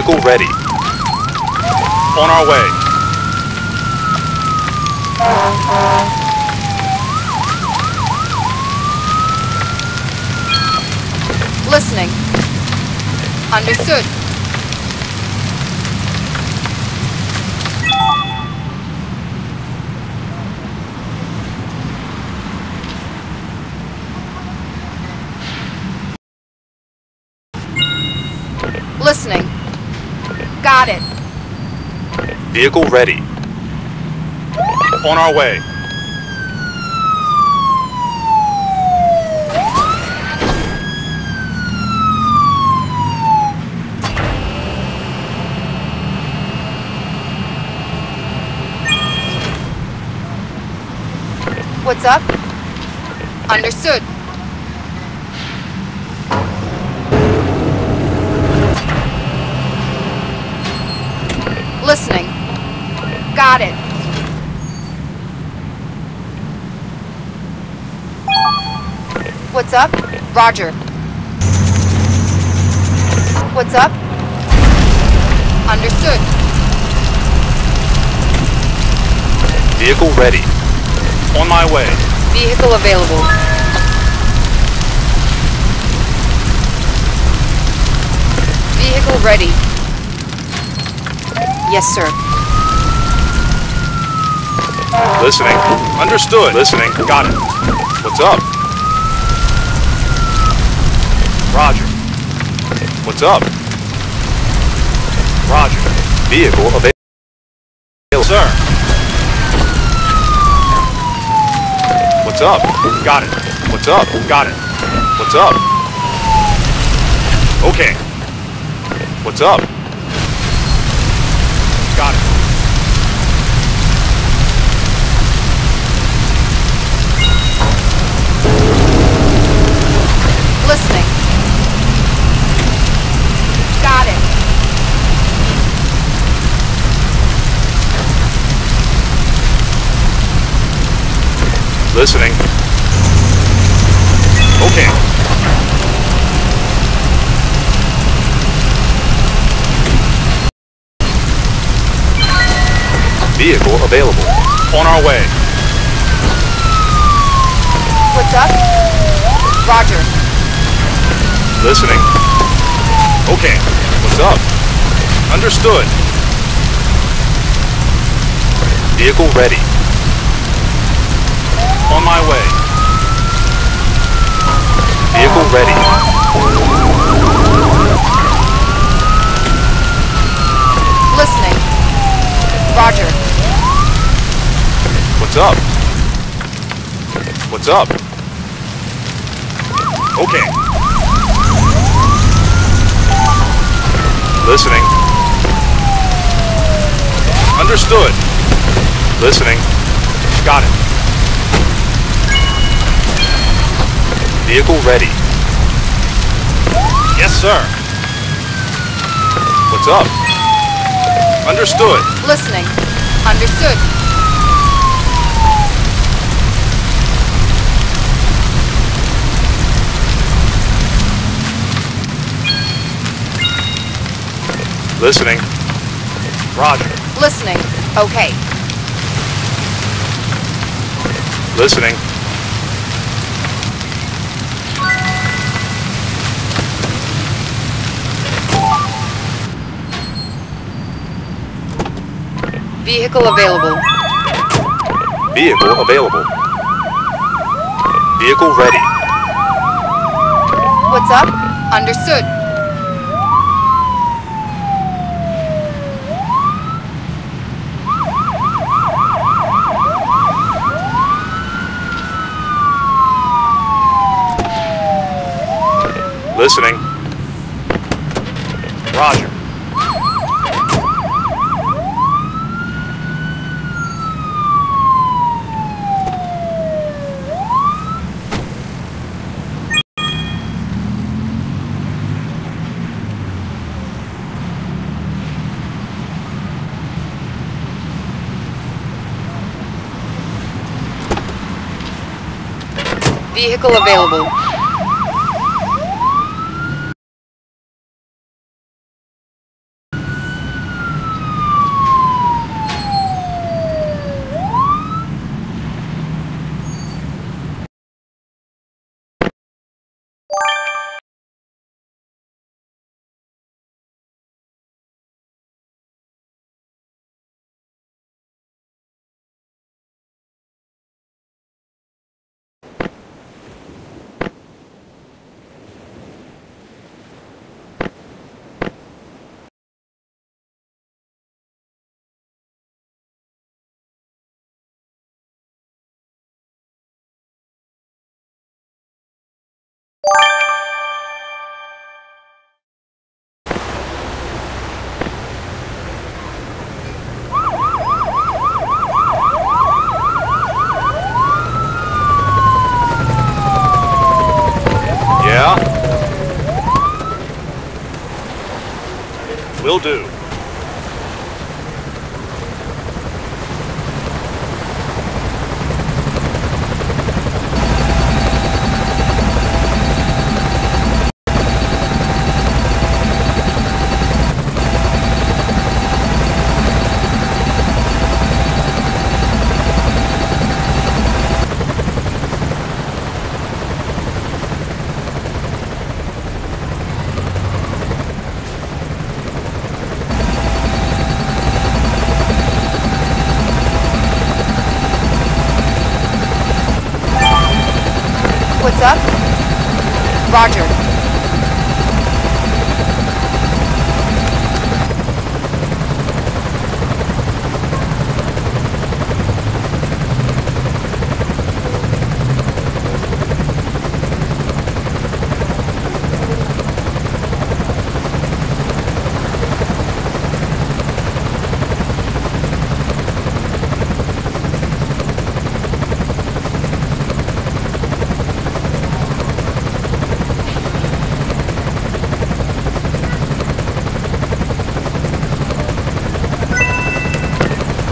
Vehicle ready. On our way. Listening. Understood. Listening. Got it. Vehicle ready. On our way. What's up? Understood. What's up? Roger. What's up? Understood. Vehicle ready. On my way. Vehicle available. Vehicle ready. Yes, sir. Listening. Understood. Listening. Got it. What's up? Roger. What's up? Roger. Vehicle available. Sir. What's up? Got it. What's up? Got it. What's up? Okay. What's up? Listening. Okay. Vehicle available. On our way. What's up? Roger. Listening. Okay. What's up? Understood. Vehicle ready. My way. Vehicle ready. Listening. Roger. What's up? What's up? Okay. Listening. Understood. Listening. Got it. Vehicle ready. Yes, sir. What's up? Understood. Listening. Understood. Listening. Roger. Listening. Okay. Listening. Vehicle available. Vehicle available. Vehicle ready. What's up? Understood. Listening. Roger. Vehicle available.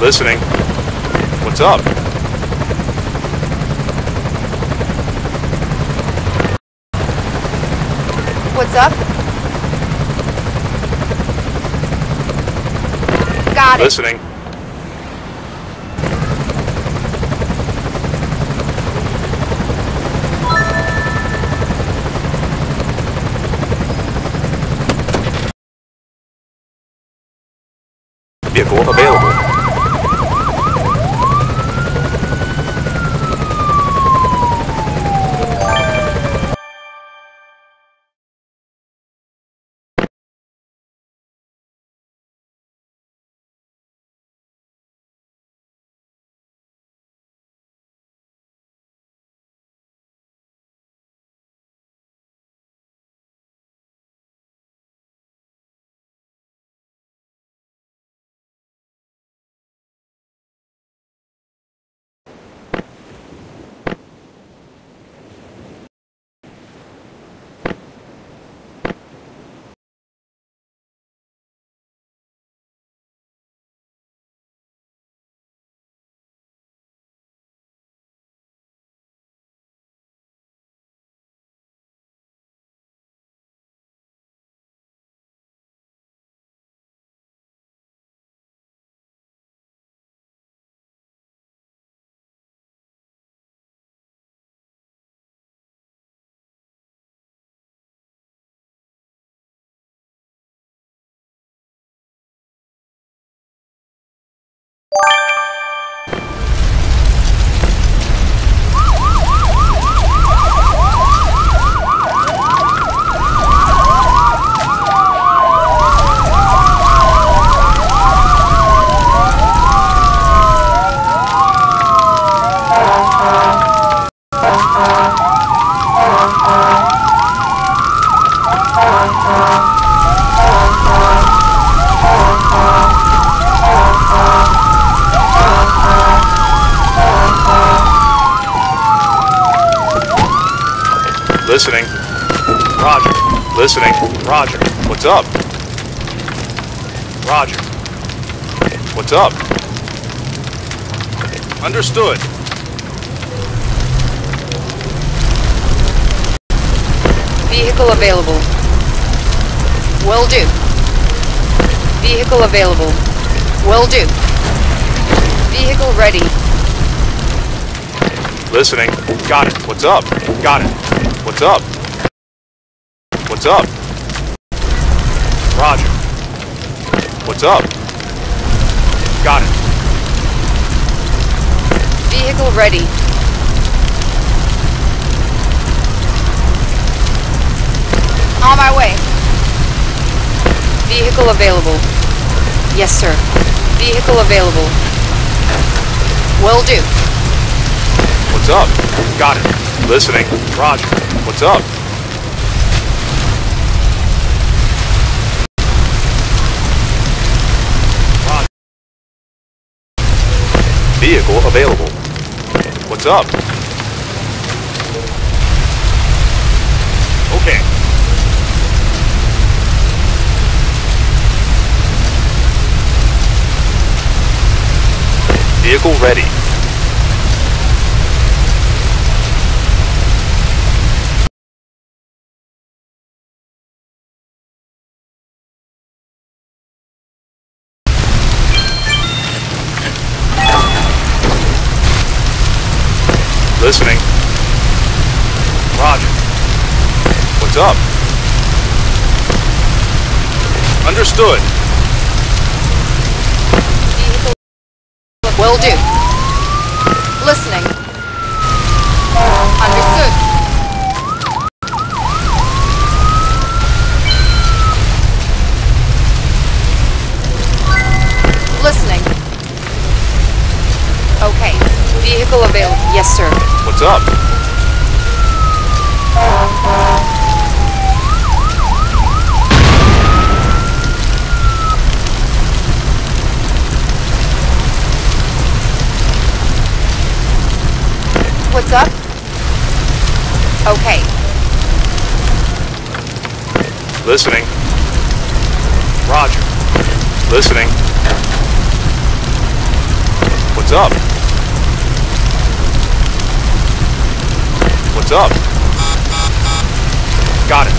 Listening. What's up? What's up? Got it. Listening. Listening. Roger. What's up? Roger. What's up? Understood. Vehicle available. Will do. Vehicle available. Will do. Vehicle ready. Listening. Got it. What's up? Got it. What's up? What's up? Roger. What's up? Got it. Vehicle ready. On my way. Vehicle available. Yes, sir. Vehicle available. Will do. What's up? Got it. Listening. Roger. What's up? Vehicle available. What's up? Okay. Vehicle ready. Roger. What's up? Understood. Vehicle will do. Listening. Understood. Listening. Okay. Vehicle available. Yes, sir. What's up? What's up? Okay. Listening. Roger. Listening. What's up? What's up? Got it.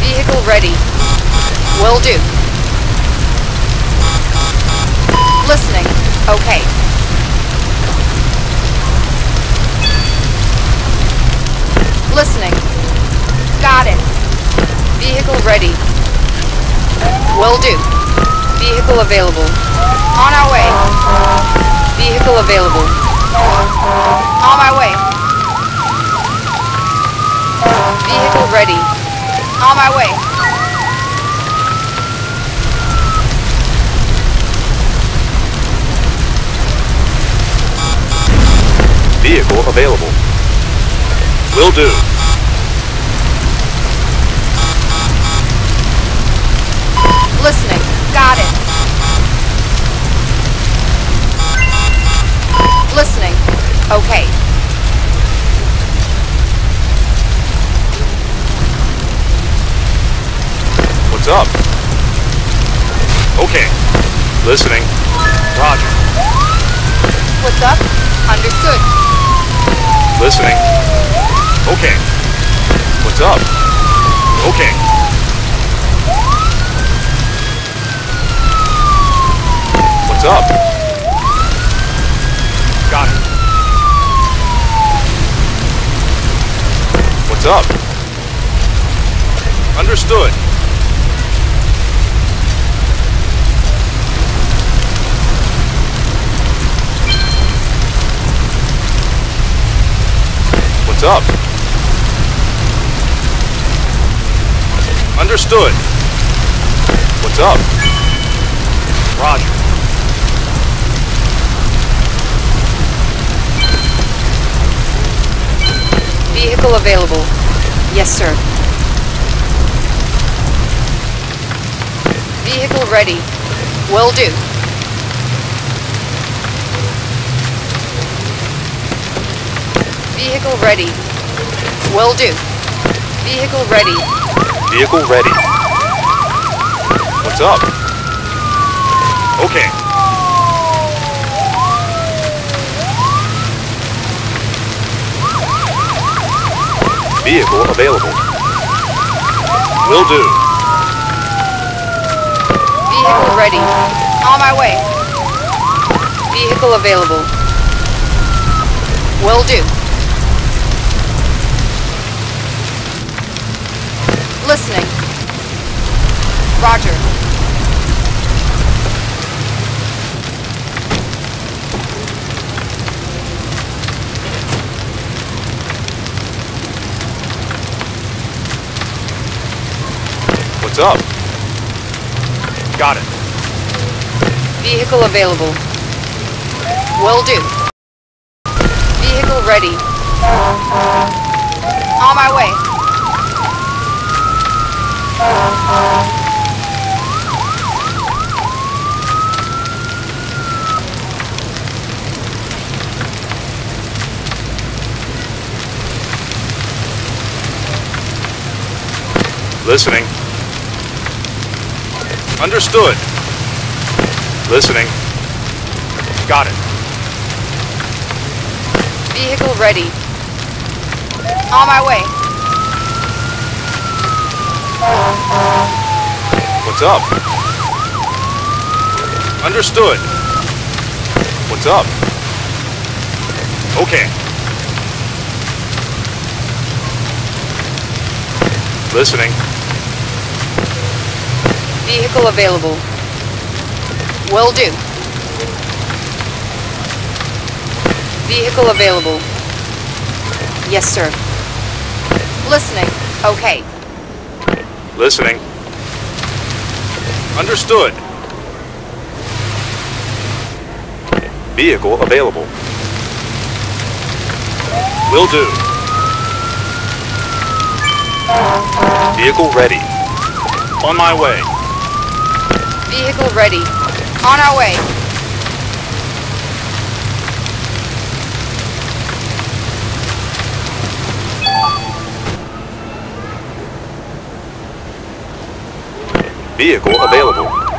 Vehicle ready. Will do. Listening. Okay. Listening. Got it. Vehicle ready. Will do. Vehicle available. On our way. Vehicle available. On my way. Vehicle ready. On my way. Vehicle available. Will do. Listening. Got it. Listening. Okay. Listening. Roger. What's up? Understood. Listening. Okay. What's up? Okay. What's up? Got it. What's up? Understood. What's up? Understood. What's up? Roger. Vehicle available. Yes, sir. Vehicle ready. Will do. Vehicle ready. Will do. Vehicle ready. Vehicle ready. What's up? Okay. Vehicle available. Will do. Vehicle ready. On my way. Vehicle available. Will do. Listening. Roger. What's up? Got it. Vehicle available. Will do. Vehicle ready. On my way. Listening. Understood. Listening. Got it. Vehicle ready. On my way. What's up? Understood. What's up? Okay. Listening. Vehicle available. Will do. Vehicle available. Yes, sir. Listening. Okay. Listening. Understood. Vehicle available. Will do. Vehicle ready. On my way. Vehicle ready. On our way. Vehicle available.